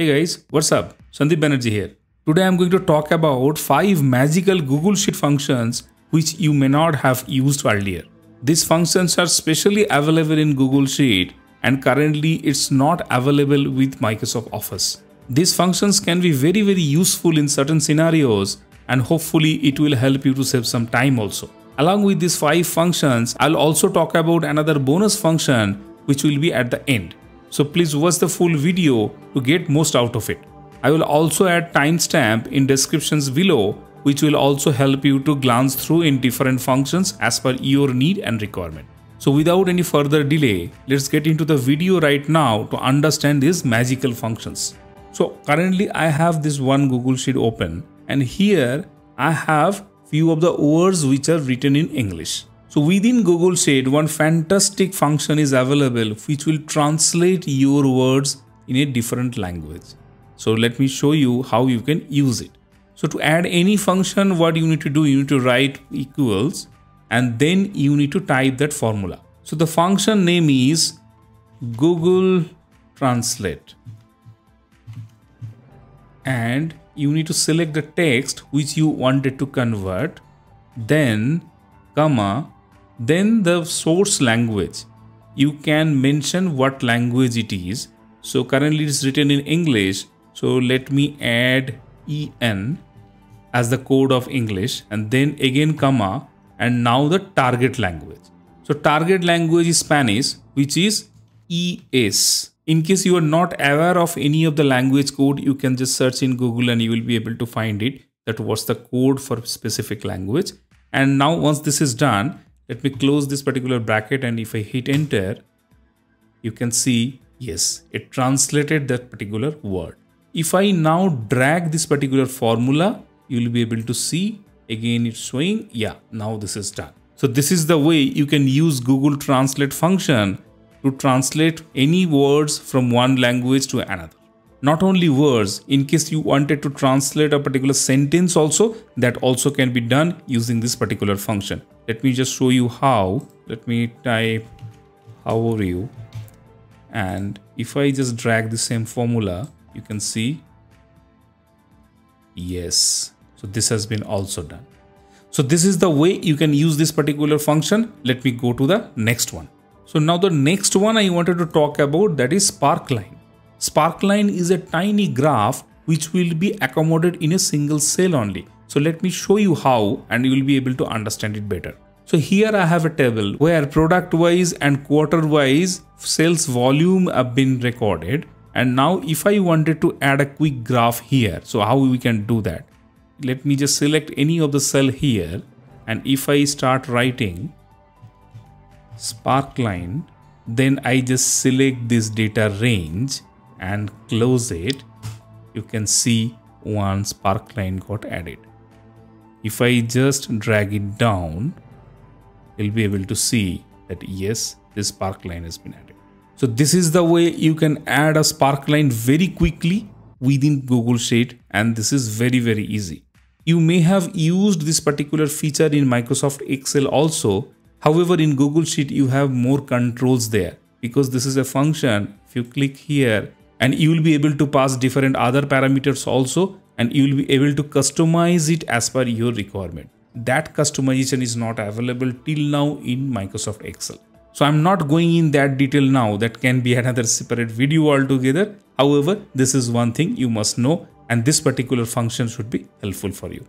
Hey guys, what's up? Sandip Banerjee here. Today I'm going to talk about 5 magical Google Sheet functions which you may not have used earlier. These functions are specially available in Google Sheet and currently it's not available with Microsoft Office. These functions can be very very useful in certain scenarios and hopefully it will help you to save some time also. Along with these 5 functions, I'll also talk about another bonus function which will be at the end. So please watch the full video to get most out of it. I will also add timestamp in descriptions below which will also help you to glance through in different functions as per your need and requirement. So without any further delay, let's get into the video right now to understand these magical functions. So currently I have this one Google Sheet open and here I have few of the words which are written in English. So within Google Sheet, one fantastic function is available which will translate your words in a different language. So let me show you how you can use it. So to add any function, what you need to do, you need to write equals and then you need to type that formula. So the function name is Google Translate. And you need to select the text which you wanted to convert, then comma, then the source language. You can mention what language it is. So currently it's written in English. So let me add EN as the code of English and then again comma and now the target language. So target language is Spanish which is ES. In case you are not aware of any of the language code, you can just search in Google and you will be able to find it that was the code for specific language. And now once this is done, let me close this particular bracket and if I hit enter, you can see, yes, it translated that particular word. If I now drag this particular formula, you will be able to see again it's showing, yeah, now this is done. So this is the way you can use Google Translate function to translate any words from one language to another. Not only words, in case you wanted to translate a particular sentence also, that also can be done using this particular function. Let me just show you how. Let me type how are you and if I just drag the same formula, you can see yes. So this has been also done. So this is the way you can use this particular function. Let me go to the next one. So now the next one I wanted to talk about that is Sparkline. Sparkline is a tiny graph which will be accommodated in a single cell only. So let me show you how and you will be able to understand it better. So here I have a table where product wise and quarter wise sales volume have been recorded. And now if I wanted to add a quick graph here, so how we can do that? Let me just select any of the cell here. And if I start writing sparkline then I just select this data range and close it you can see one sparkline got added. If I just drag it down you'll be able to see that yes this sparkline has been added. So this is the way you can add a sparkline very quickly within Google Sheet and this is very very easy. You may have used this particular feature in Microsoft Excel also. However, in Google Sheet, you have more controls there because this is a function. If you click here and you will be able to pass different other parameters also and you will be able to customize it as per your requirement. That customization is not available till now in Microsoft Excel. So I'm not going in that detail now. That can be another separate video altogether. However, this is one thing you must know and this particular function should be helpful for you.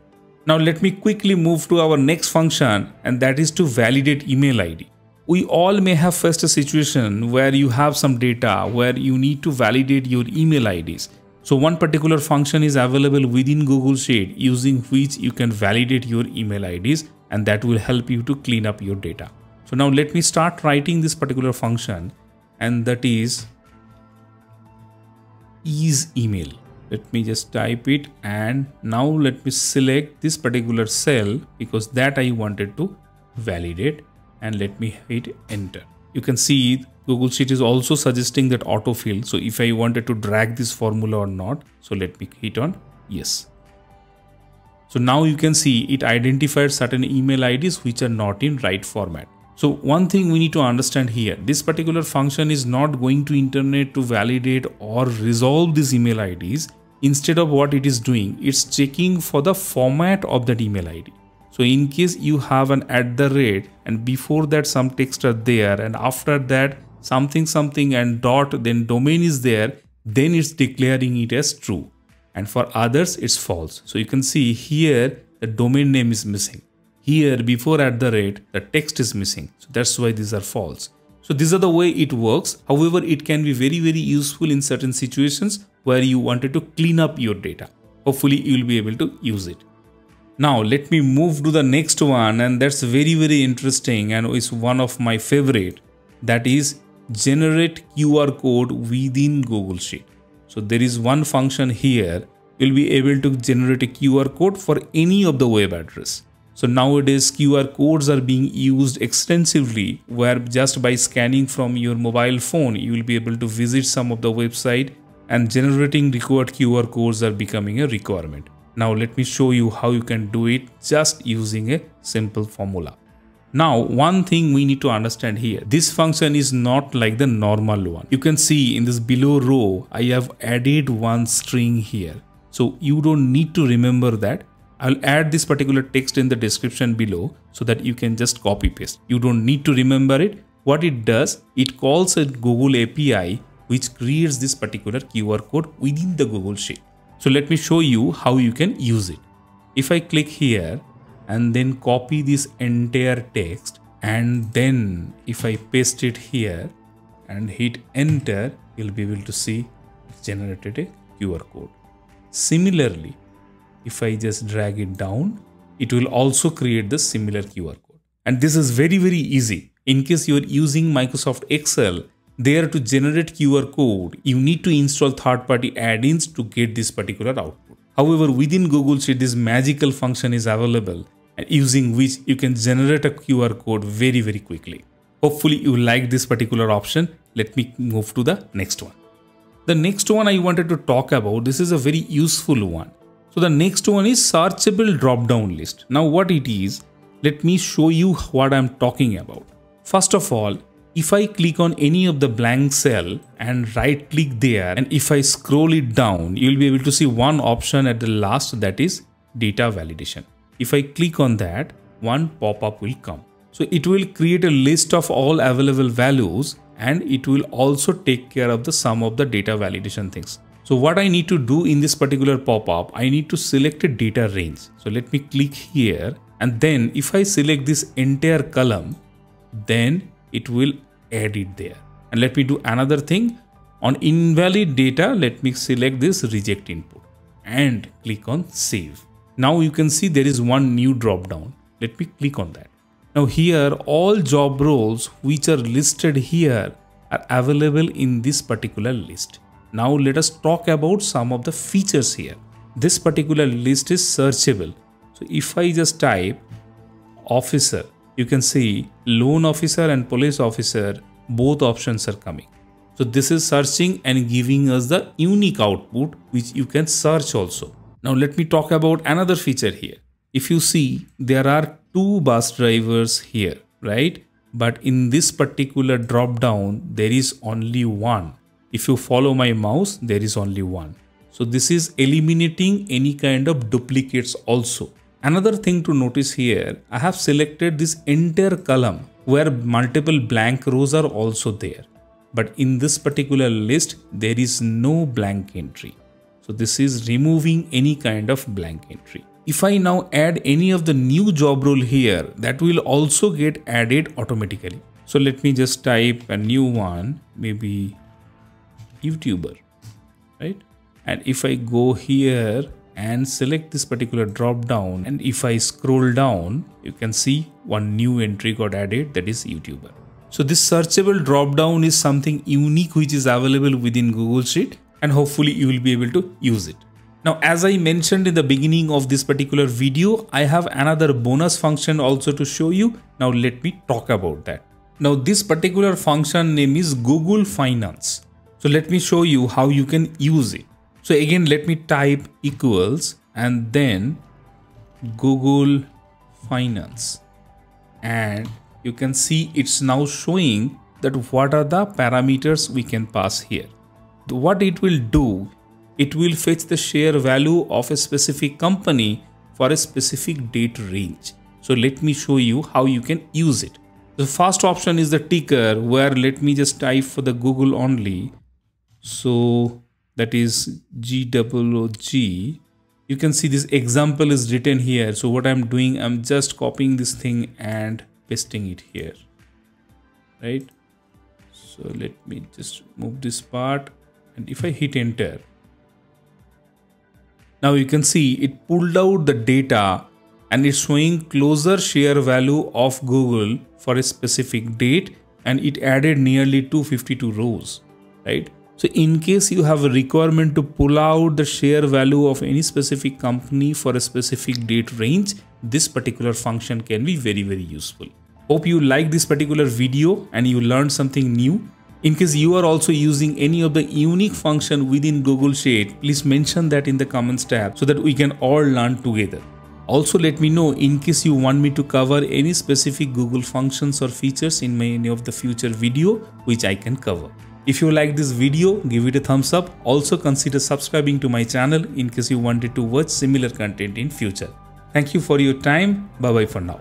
Now let me quickly move to our next function and that is to validate email ID. We all may have faced a situation where you have some data where you need to validate your email IDs. So one particular function is available within Google Sheet using which you can validate your email IDs and that will help you to clean up your data. So now let me start writing this particular function and that is is email let me just type it and now let me select this particular cell because that I wanted to validate and let me hit enter. You can see Google Sheet is also suggesting that autofill. So if I wanted to drag this formula or not, so let me hit on yes. So now you can see it identified certain email IDs which are not in right format. So one thing we need to understand here, this particular function is not going to internet to validate or resolve these email IDs. Instead of what it is doing, it's checking for the format of that email ID. So in case you have an at the rate and before that some text are there and after that something something and dot then domain is there, then it's declaring it as true. And for others it's false. So you can see here the domain name is missing. Here before at the rate the text is missing. So that's why these are false. So these are the way it works. However, it can be very very useful in certain situations where you wanted to clean up your data. Hopefully you will be able to use it. Now let me move to the next one and that's very very interesting and is one of my favorite that is generate QR code within Google Sheet. So there is one function here you'll be able to generate a QR code for any of the web address. So nowadays QR codes are being used extensively where just by scanning from your mobile phone you will be able to visit some of the website and generating required QR codes are becoming a requirement. Now let me show you how you can do it just using a simple formula. Now one thing we need to understand here, this function is not like the normal one. You can see in this below row, I have added one string here. So you don't need to remember that. I'll add this particular text in the description below so that you can just copy paste. You don't need to remember it. What it does, it calls a Google API which creates this particular QR code within the Google Sheet. So let me show you how you can use it. If I click here and then copy this entire text and then if I paste it here and hit enter, you'll be able to see it generated a QR code. Similarly, if I just drag it down, it will also create the similar QR code. And this is very, very easy. In case you are using Microsoft Excel, there to generate QR code, you need to install third-party add-ins to get this particular output. However, within Google Sheet, this magical function is available and using which you can generate a QR code very, very quickly. Hopefully you like this particular option. Let me move to the next one. The next one I wanted to talk about, this is a very useful one. So the next one is searchable drop-down list. Now what it is, let me show you what I'm talking about. First of all, if I click on any of the blank cell and right click there and if I scroll it down, you'll be able to see one option at the last that is data validation. If I click on that, one pop-up will come. So it will create a list of all available values and it will also take care of the sum of the data validation things. So what I need to do in this particular pop-up, I need to select a data range. So let me click here and then if I select this entire column, then it will add it there. And let me do another thing. On invalid data, let me select this reject input and click on save. Now you can see there is one new drop down. Let me click on that. Now here all job roles which are listed here are available in this particular list. Now let us talk about some of the features here. This particular list is searchable. So if I just type officer you can see loan officer and police officer, both options are coming. So this is searching and giving us the unique output which you can search also. Now let me talk about another feature here. If you see there are two bus drivers here, right? But in this particular drop down, there is only one. If you follow my mouse, there is only one. So this is eliminating any kind of duplicates also. Another thing to notice here, I have selected this entire column where multiple blank rows are also there. But in this particular list, there is no blank entry. So this is removing any kind of blank entry. If I now add any of the new job role here, that will also get added automatically. So let me just type a new one, maybe YouTuber, right? And if I go here and select this particular drop down and if I scroll down you can see one new entry got added that is YouTuber. So this searchable drop down is something unique which is available within Google Sheet and hopefully you will be able to use it. Now as I mentioned in the beginning of this particular video I have another bonus function also to show you. Now let me talk about that. Now this particular function name is Google Finance. So let me show you how you can use it. So again, let me type equals and then Google Finance and you can see it's now showing that what are the parameters we can pass here. What it will do, it will fetch the share value of a specific company for a specific date range. So let me show you how you can use it. The first option is the ticker where let me just type for the Google only. So that is G-O-O-G. You can see this example is written here. So what I'm doing, I'm just copying this thing and pasting it here. Right. So let me just move this part and if I hit enter, now you can see it pulled out the data and it's showing closer share value of Google for a specific date and it added nearly 252 rows, right? So in case you have a requirement to pull out the share value of any specific company for a specific date range, this particular function can be very, very useful. Hope you like this particular video and you learned something new. In case you are also using any of the unique function within Google Sheet, please mention that in the comments tab so that we can all learn together. Also let me know in case you want me to cover any specific Google functions or features in any of the future video which I can cover. If you like this video, give it a thumbs up. Also consider subscribing to my channel in case you wanted to watch similar content in future. Thank you for your time. Bye bye for now.